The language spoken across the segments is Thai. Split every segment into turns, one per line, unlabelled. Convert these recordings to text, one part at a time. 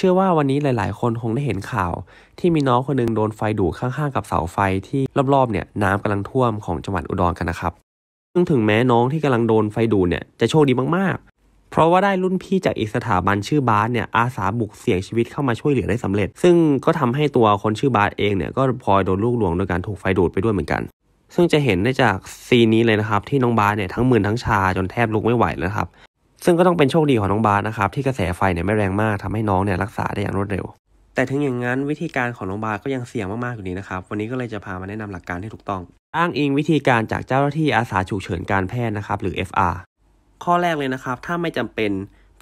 ชื่อว่าวันนี้หลาย ๆ คนคงได้เห็นข่าว ที่มีน้องคนหนึงโดนไฟดูดข้างๆ กับเสาไฟที่รอบๆเนี่ยน้ำกำลังท่วมของจังหวัดอุดรกันนะครับซึ่งถึงแม้น้องที่กำลังโดนไฟดูดเนี่ยจะโชคดีมากๆ เพราะว่าได้รุ่นพี่จากอีกสถาบันชื่อบาสเนี่ยอาสาบุกเสี่ยงชีวิตเข้ามาช่วยเหลือได้สำเร็จ ซึ่งก็ทำให้ตัวคนชื่อบาสเองเนี่ยก็พลอยโดนลูกหลวงโดยการถูกไฟดูดไปด้วยเหมือนกัน ซึ่งจะเห็นได้จากซีนนี้เลยนะครับที่น้องบาสเนี่ยทั้งมึนทั้งชาจนแทบลุกไม่ไหวแล้วครับ ซึ่งก็ต้องเป็นโชคดีของน้องบาสนะครับที่กระแสไฟเนี่ยไม่แรงมากทำให้น้องเนี่ยรักษาได้อย่างรวดเร็ว แต่ถึงอย่างนั้นวิธีการของน้องบาสก็ยังเสี่ยงมากๆอยู่ดีนะครับวันนี้ก็เลยจะพามาแนะนำหลักการที่ถูกต้อง อ้างอิงวิธีการจากเจ้าหน้าที่อาสาฉุกเฉินการแพทย์นะครับหรือ FR ข้อแรกเลยนะครับ ถ้าไม่จำเป็น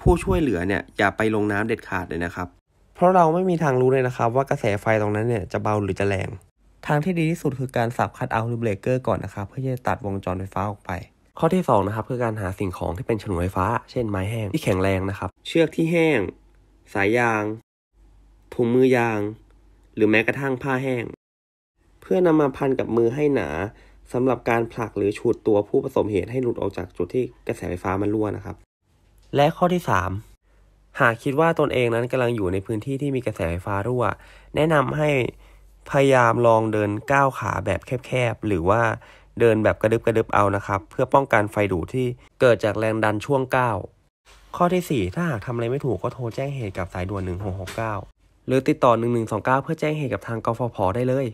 ผู้ช่วยเหลือเนี่ยอย่าไปลงน้ำเด็ดขาดเลยนะครับ เพราะเราไม่มีทางรู้เลยนะครับ ว่ากระแสไฟตรงนั้นเนี่ยจะเบาหรือจะแรง ทางที่ดีที่สุดคือการสับคัดเอาหรือเบรกเกอร์ก่อนนะครับเพื่อจะตัดวงจรไฟฟ้าออกไป ข้อที่2นะครับคือการหาสิ่งของที่เป็นฉนวนไฟฟ้า เช่นไม้แห้งที่แข็งแรงนะครับ เชือกที่แห้ง สายยาง ถุงมือยาง หรือแม้กระทั่งผ้าแห้ง เพื่อนำมาพันกับมือให้หนาสำหรับการผลักหรือฉุดตัวผู้ประสบเหตุให้หลุดออกจากจุดที่กระแสไฟฟ้ามันรั่วนะครับ และข้อที่ 3 หากคิดว่าตนเองนั้นกำลังอยู่ในพื้นที่ที่มีกระแสไฟฟ้ารั่ว แนะนำให้พยายามลองเดินก้าวขาแบบแคบๆหรือว่า เดินแบบกระดึบกระดึบเอานะครับ เพื่อป้องกันไฟดูดที่เกิดจากแรงดันช่วงก้าวข้อที่ 4 ถ้าหากทำอะไรไม่ถูกก็โทรแจ้งเหตุกับสายด่วน 1669 หรือติดต่อ 1129 เพื่อแจ้งเหตุกับทางกฟผได้เลย